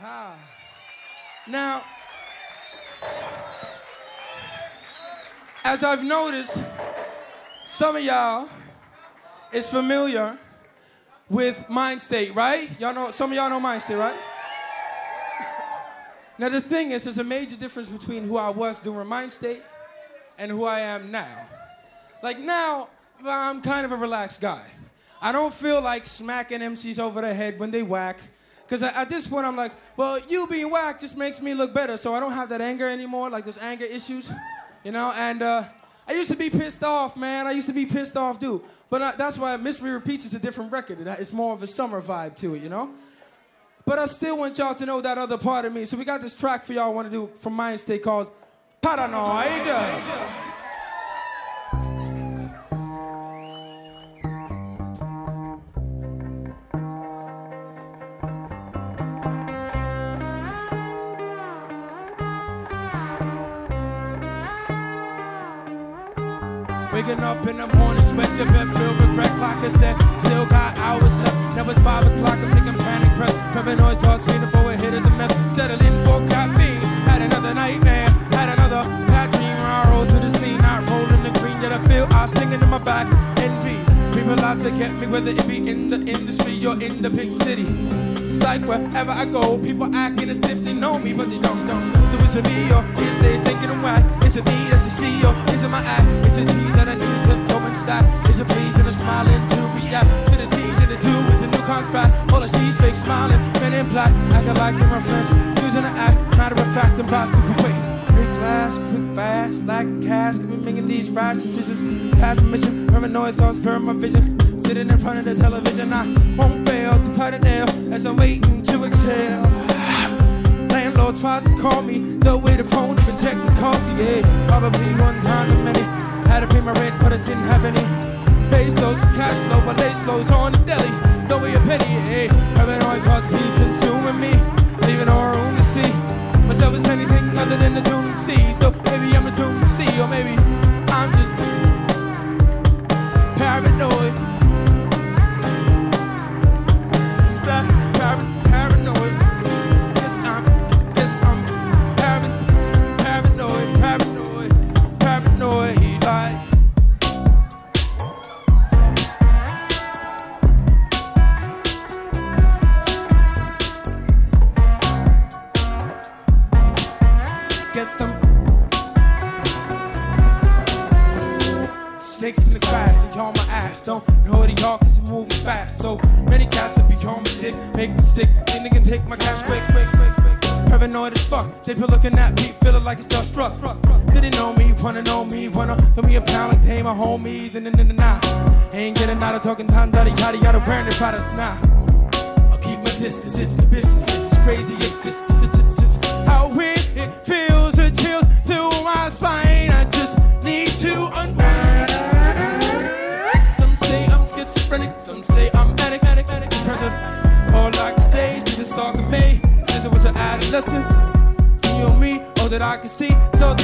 Ah. Now, as I've noticed, some of y'all is familiar with Mindstate, right? Y'all know some of y'all know Mindstate, right? Now the thing is, there's a major difference between who I was during Mindstate and who I am now. Like now, I'm kind of a relaxed guy. I don't feel like smacking MCs over the head when they whack. Because at this point, I'm like, well, you being whacked just makes me look better, so I don't have that anger anymore, like those anger issues, you know? And uh, I used to be pissed off, man. I used to be pissed off, dude. But uh, that's why Mystery Repeats is a different record. It's more of a summer vibe to it, you know? But I still want y'all to know that other part of me. So we got this track for y'all want to do from Mindstate called Paranoid. Waking up in the morning, sweat your bed filled with crack clock instead. Still got hours left. Now it's five o'clock. I'm taking panic press. Paranoid thoughts feeling for a hit of the meth. Settling for caffeine. Had another nightmare. Had another bad dream. I roll to the scene. Not rolling the green that I feel. I stinging in my back. Envy. People out to get me, whether it be in the industry or in the big city. Psych, wherever I go, people acting as if they know me, but they don't know. So is it me or is they thinking I'm whack? Is it me that you see or is it my in black, acting like they're my friends. Using an act, matter of fact, I'm about to wait. Quick flash, quick fast, like a cast, I've been making these rash decisions. Past my mission, paranoid thoughts, burn my vision. Sitting in front of the television, I won't fail to cut a nail as I'm waiting to exhale. Landlord tries to call me, the way the phone to protect the cost, yeah. Probably one time too many. Had to pay my rent, but I didn't have any pesos, cash flow, but lace flows on the deli. Don't be a penny, yeah. Paranoid thoughts be consuming me, leaving no room to see myself as anything other than the doom sea. So maybe I'm a doom sea, or maybe I'm just paranoid. Guess I'm Snakes in the grass, they on my ass. Don't know what y'all cause I'm moving fast. So many cats that be on my dick, make me sick. Think they can take my cash quick, quick, quick, quick. Paranoid as fuck. They be looking at me, feeling like it's struck. Didn't know me, wanna know me, wanna throw me a pound like they my homies. Then, then, nah. Ain't getting out of talking time, daddy, yada, yada, wearing the products, nah. I'll keep my distance, it's the business, it's crazy existence. An. You and me, all that I can see. So